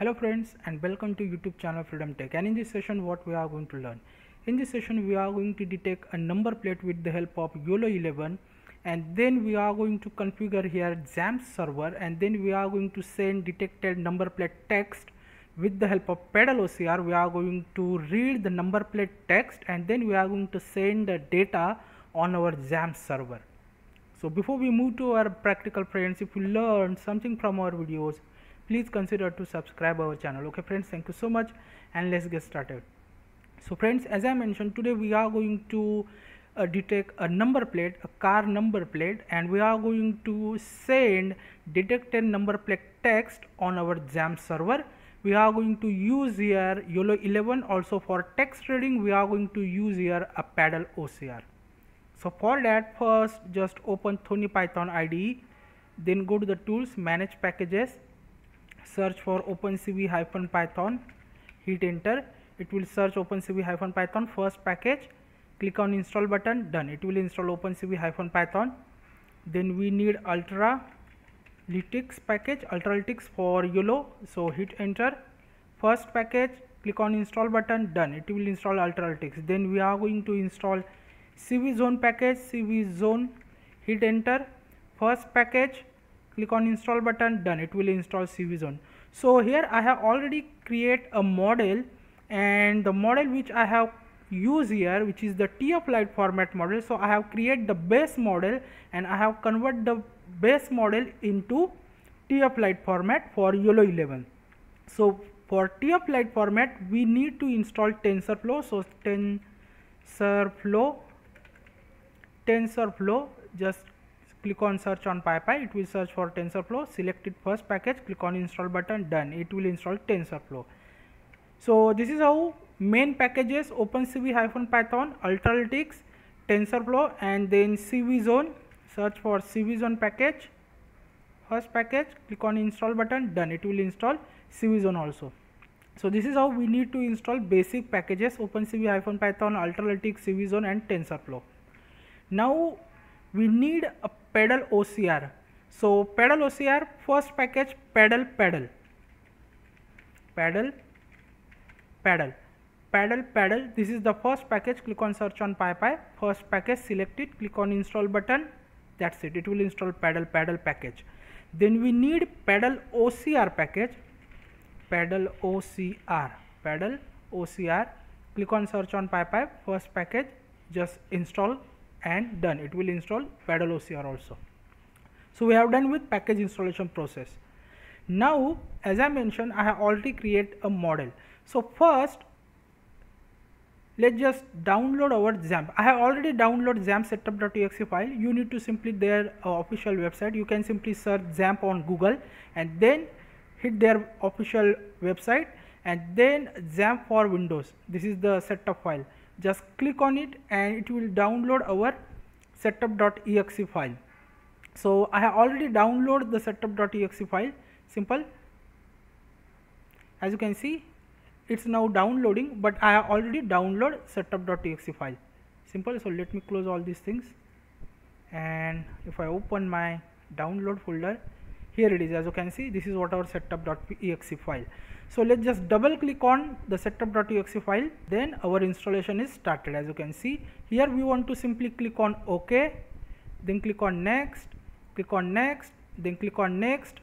Hello friends and welcome to YouTube channel Freedom Tech. And in this session what we are going to learn. In this session we are going to detect a number plate with the help of YOLO 11 and then we are going to configure here XAMPP server. And then we are going to send detected number plate text with the help of paddle OCR we are going to read the number plate text. And then we are going to send the data on our XAMPP server. So before we move to our practical friends if you learned something from our videos please consider to subscribe our channel. Okay friends thank you so much and let's get started. So friends as i mentioned today we are going to uh, detect a number plate a car number plate and we are going to send detected number plate text on our XAMPP server. We are going to use here YOLO 11 also for text reading we are going to use here a paddle OCR so for that first just open Thonny Python IDE then go to the tools manage packages search for opencv-python hit enter. It will search opencv-python first package. Click on install button done. It will install opencv-python then we need ultralytics package ultralytics for YOLO so hit enter. First package click on install button done. It will install ultralytics then we are going to install cvzone package cvzone hit enter. First package click on install button done. It will install cvzone so here i have already create a model and the model which i have used here which is the TF-Lite format model. So i have create the base model and i have convert the base model into TF-Lite format for YOLO 11 so for TF-Lite format we need to install TensorFlow. So TensorFlow TensorFlow just click on search on PyPI it will search for TensorFlow. Select it first package click on install button done. It will install TensorFlow. So this is how main packages OpenCV-Python Ultralytics TensorFlow and then CVZone. Search for CVZone package. First package click on install button done. It will install CVZone also. So this is how we need to install basic packages OpenCV-Python Ultralytics CVZone and TensorFlow. Now we need a paddle OCR. So paddle OCR first package paddle paddle. Paddle paddle. Paddle paddle this is the first package. Click on search on PyPI first package select it. Click on install button. That's it. It will install paddle paddle package. Then we need paddle OCR package. Paddle OCR paddle OCR click on search on PyPI first package just install and done. It will install paddle OCR also. So we have done with package installation process. Now as I mentioned I have already create a model. So first let's just download our XAMPP. I have already downloaded XAMPP setup.exe file. You need to simply their uh, official website. You can simply search XAMPP on Google and then hit their official website and then XAMPP for Windows. This is the setup file just click on it and it will download our setup.exe file. So I have already downloaded the setup.exe file. Simple. As you can see it's now downloading but I have already downloaded setup.exe file. Simple. So let me close all these things. And if I open my download folder here it is. As you can see this is what our setup.exe file. So let's just double click on the setup.exe file. Then our installation is started. As you can see here we want to simply click on ok then click on next click on next then click on next.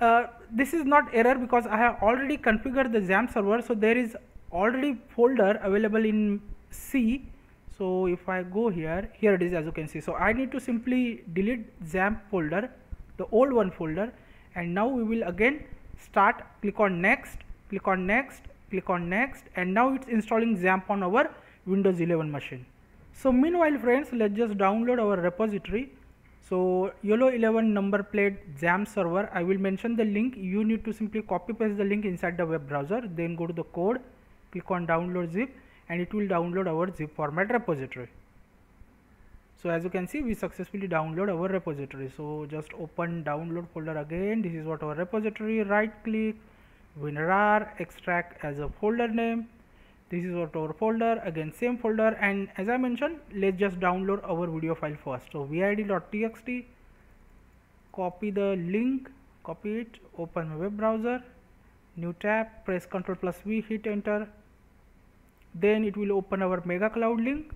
Uh, this is not error because I have already configured the XAMPP server. So there is already folder available in C. So if I go here here it is as you can see. So I need to simply delete XAMPP folder the old one folder. And now we will again start click on next click on next click on next. And now it's installing XAMPP on our Windows 11 machine. So meanwhile friends let's just download our repository. So YOLO 11 number plate XAMPP server. I will mention the link. You need to simply copy paste the link inside the web browser then go to the code click on download zip and it will download our zip format repository so as you can see we successfully download our repository. So just open download folder again. This is what our repository. Right click winrar extract as a folder name. This is what our folder. Again same folder. And as i mentioned let's just download our video file first. So vid.txt copy the link copy it open my web browser new tab press ctrl plus v hit enter. Then it will open our mega cloud link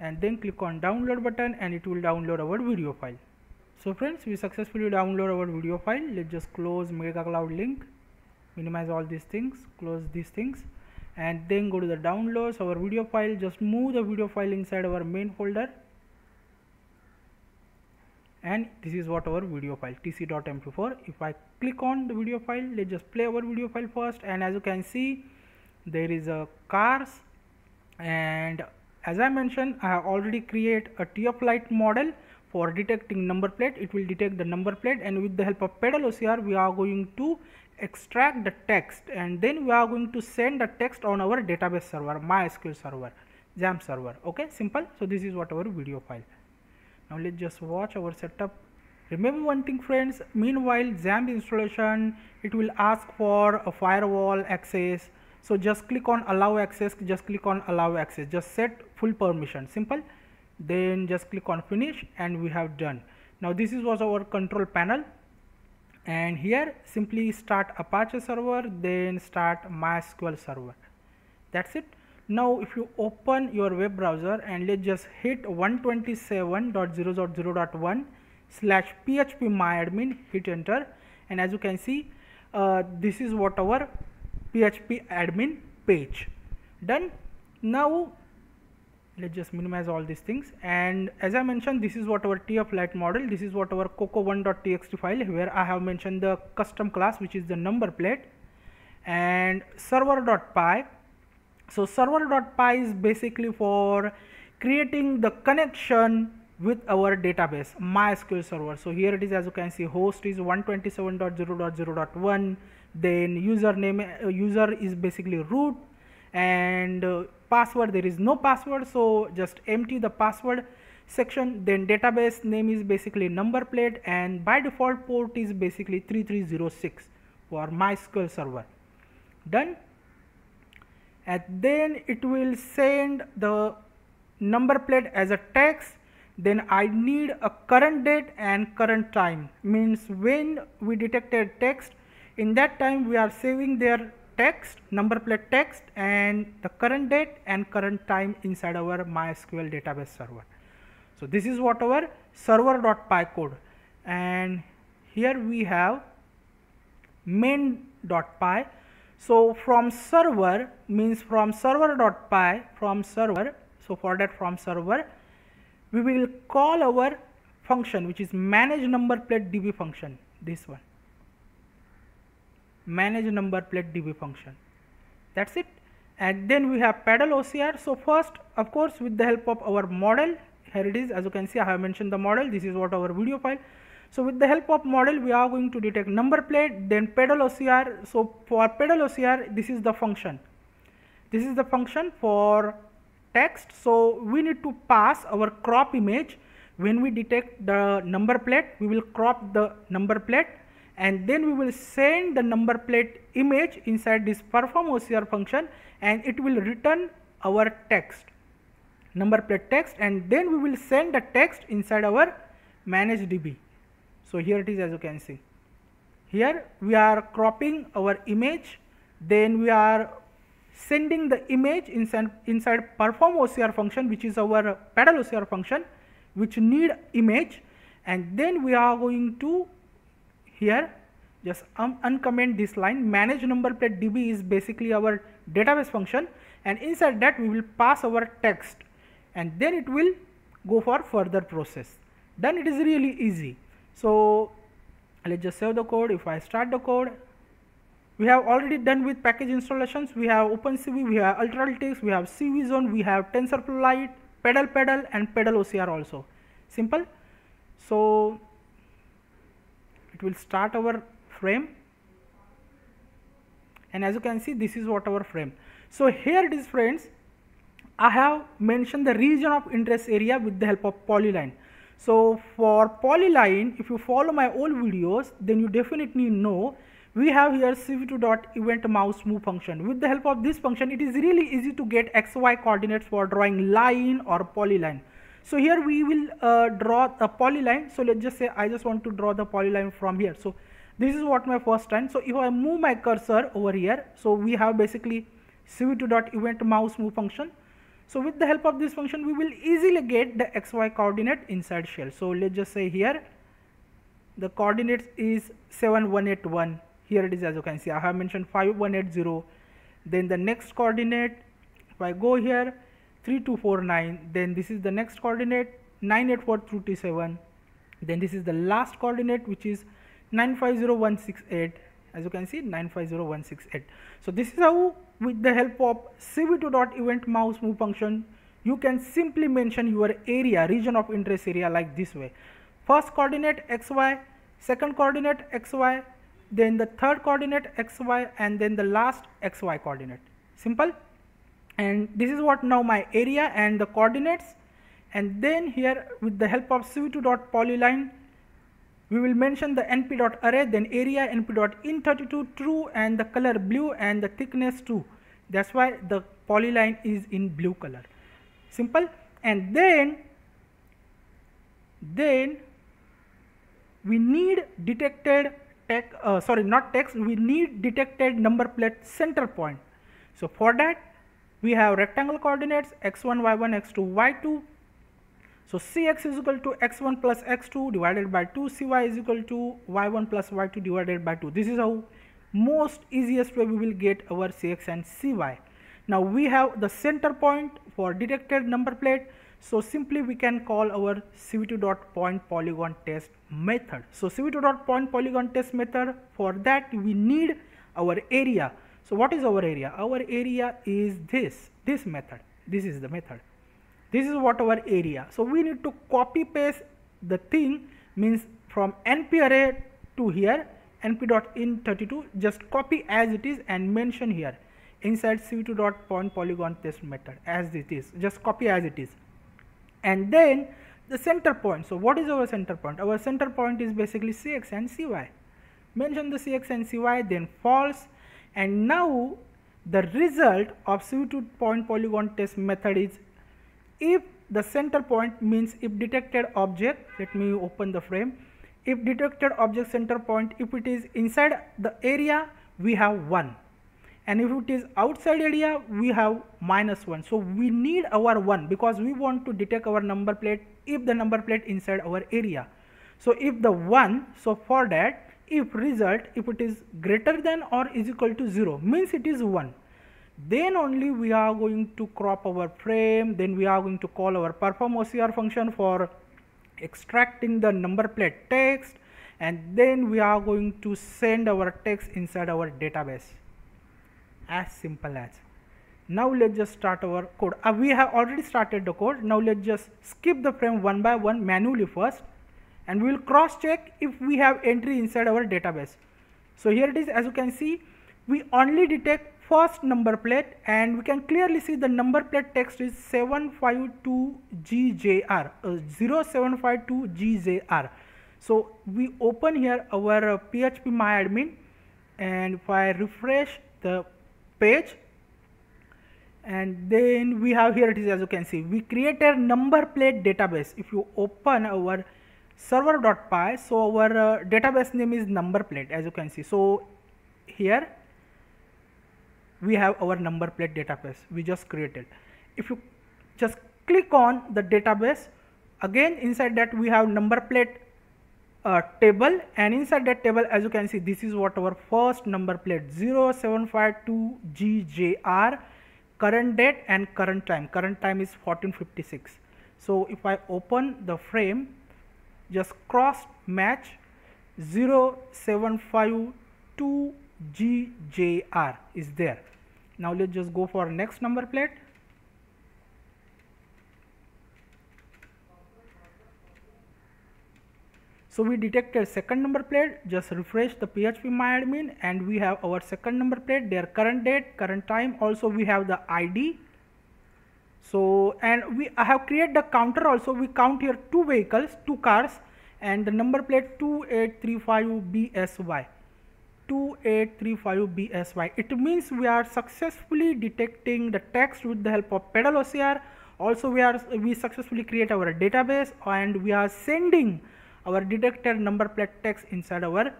and then click on download button and it will download our video file. So friends we successfully download our video file. Let's just close mega cloud link minimize all these things close these things and then go to the downloads. Our video file just move the video file inside our main folder. And this is what our video file tc.mp4 if i click on the video file let's just play our video file first. And as you can see there is a cars and as I mentioned I have already create a TF-Lite model for detecting number plate. It will detect the number plate and with the help of paddle OCR we are going to extract the text and then we are going to send the text on our database server MySQL server XAMPP server. Okay? Simple. So this is what our video file. Now let's just watch our setup. Remember one thing friends. Meanwhile XAMPP installation it will ask for a firewall access so just click on allow access just click on allow access. Just set full permission. Simple. Then just click on finish and we have done. Now this is was our control panel. And here simply start apache server then start mysql server. That's it. Now if you open your web browser and let's just hit 127.0.0.1 slash php myadmin hit enter. And as you can see uh, this is what our php admin page. Done. Now let's just minimize all these things. And as I mentioned this is what our TF-Lite model. This is what our coco1.txt file where I have mentioned the custom class which is the number plate. And server.py so server.py is basically for creating the connection with our database MySQL server. So here it is as you can see host is 127.0.0.1 then username uh, user is basically root and uh, password there is no password so just empty the password section then database name is basically number plate and by default port is basically 3306 for MySQL server. Done. And then it will send the number plate as a text then I need a current date and current time. Means when we detected text in that time we are saving their text number plate text and the current date and current time inside our MySQL database server. So this is what our server.py code and here we have main.py. So from server means from server.py from server so for that from server we will call our function which is manage number plate db function this one manage number plate db function. That's it. And then we have paddle OCR so first of course with the help of our model here it is. As you can see I have mentioned the model. This is what our video file. So with the help of model we are going to detect number plate then paddle OCR so for paddle OCR this is the function. This is the function for text. So we need to pass our crop image. When we detect the number plate we will crop the number plate and then we will send the number plate image inside this perform OCR function and it will return our text number plate text and then we will send the text inside our manage DB. So here it is as you can see. Here we are cropping our image then we are sending the image inside, inside perform OCR function which is our paddle OCR function which need image and then we are going to here. Just um, uncomment this line. Manage number plate db is basically our database function. And inside that we will pass our text. And then it will go for further process. Then it is really easy. So let's just save the code. If i start the code we have already done with package installations. We have opencv we have ultralytics we have cvzone we have tensorflow lite paddle paddle and paddle ocr also. Simple. So it will start our frame. And as you can see this is what our frame. So here it is friends. I have mentioned the region of interest area with the help of polyline. So for polyline if you follow my old videos then you definitely know we have here cv2.event mouse move function. With the help of this function it is really easy to get xy coordinates for drawing line or polyline so here we will uh, draw a polyline. So let's just say I just want to draw the polyline from here. So this is what my first time so if i move my cursor over here so we have basically cv2.event mouse move function. So with the help of this function we will easily get the xy coordinate inside shell. So let's just say here the coordinates is 7181 here it is as you can see. I have mentioned 5180 then the next coordinate if i go here 3249 then this is the next coordinate 984227 then this is the last coordinate which is 950168 as you can see 950168 so this is how with the help of cv2.event mouse move function you can simply mention your area region of interest area like this way. First coordinate xy second coordinate xy then the third coordinate xy and then the last xy coordinate. Simple and this is what now my area and the coordinates. And then here with the help of cv2.polyline we will mention the np.array then area np.int32 true and the color blue and the thickness 2 that's why the polyline is in blue color. Simple. And then then we need detected text uh, sorry not text we need detected number plate center point. So for that we have rectangle coordinates x1 y1 x2 y2 so Cx is equal to x1 plus x2 divided by 2, Cy is equal to y1 plus y2 divided by 2. This is how most easiest way we will get our Cx and Cy. Now we have the center point for detected number plate. So simply we can call our cv2 dot point polygon test method. So cv2 dot point polygon test method for that we need our area. So what is our area? Our area is this, this method. This is the method. This is what our area. So we need to copy paste the thing means from np array to here np dot in 32 just copy as it is and mention here. Inside cv2 dot point polygon test method as it is. Just copy as it is. And then the center point. So what is our center point? Our center point is basically cx and cy mention the cx and cy then false and now the result of cv2 point polygon test method is if the center point means if detected object let me open the frame. If detected object center point if it is inside the area we have 1 and if it is outside area we have minus 1 so we need our 1 because we want to detect our number plate if the number plate inside our area. So if the 1 so for that if result if it is greater than or is equal to 0 means it is 1 then only we are going to crop our frame then we are going to call our perform OCR function for extracting the number plate text and then we are going to send our text inside our database. As simple as. Now let's just start our code. Uh, we have already started the code. Now let's just skip the frame one by one manually first and we will cross check if we have entry inside our database. So here it is as you can see we only detect first number plate and we can clearly see the number plate text is 752GJR uh, 0752GJR so we open here our uh, PHP myadmin and if I refresh the page and then we have here it is as you can see we create a number plate database. If you open our server.py so our uh, database name is number plate as you can see. So here we have our number plate database we just created. If you just click on the database again inside that we have number plate uh, table and inside that table as you can see this is what our first number plate 0752 GJR current date and current time. Current time is 1456 so if I open the frame just cross match 0752 GJR is there. Now let's just go for next number plate. So we detected second number plate, just refresh the PHP myadmin and we have our second number plate, their current date, current time, also we have the ID. So and we I have created the counter also, we count here two vehicles, two cars and the number plate 2835BSY. 2835BSY. It means we are successfully detecting the text with the help of paddle OCR. Also we are we successfully create our database and we are sending our detected number plate text inside our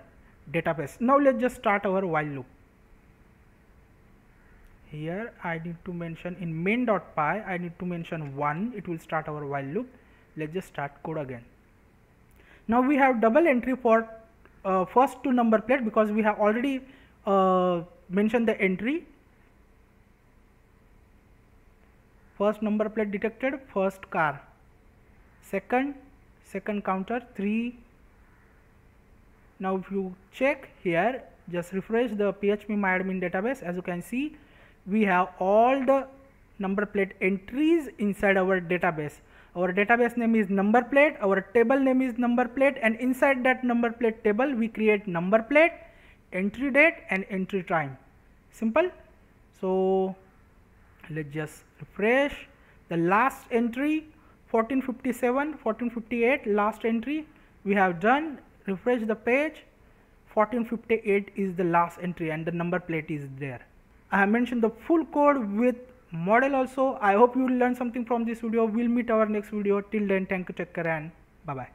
database now let's just start our while loop here. I need to mention in main.py I need to mention 1 it will start our while loop. Let's just start code again. Now we have double entry for uh, first two number plate because we have already uh, mentioned the entry. First number plate detected first car. Second second counter 3 now if you check here just refresh the php myadmin database. As you can see we have all the number plate entries inside our database. Our database name is number plate our table name is number plate and inside that number plate table we create number plate entry date and entry time. Simple? So let's just refresh. The last entry 1457 1458 last entry we have done. Refresh the page. 1458 is the last entry and the number plate is there I have mentioned the full code with model also. I hope you will learn something from this video. We'll meet our next video. Till then, thank you, care and bye bye.